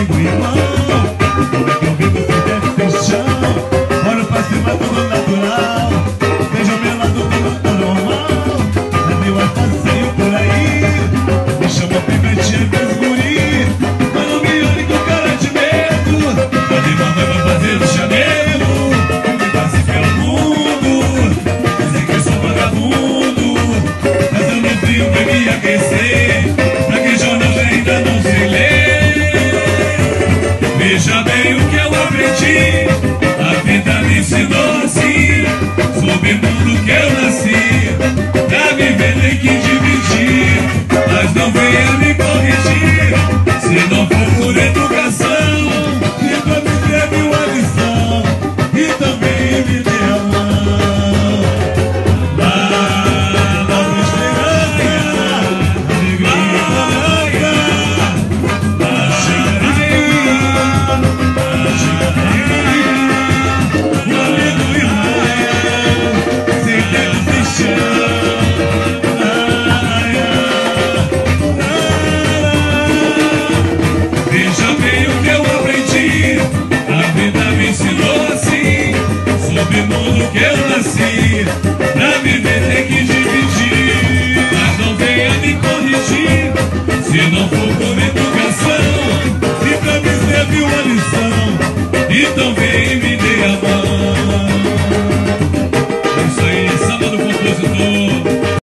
everyone. Veja bem o que eu aprendi. A vida me ensinou assim Sobre tudo que eu mundo que eu nasci. Pra viver tem que dividir. Mas não venha me corrigir se não for com educação. E pra me servir a lição. Então vem e me dê a mão.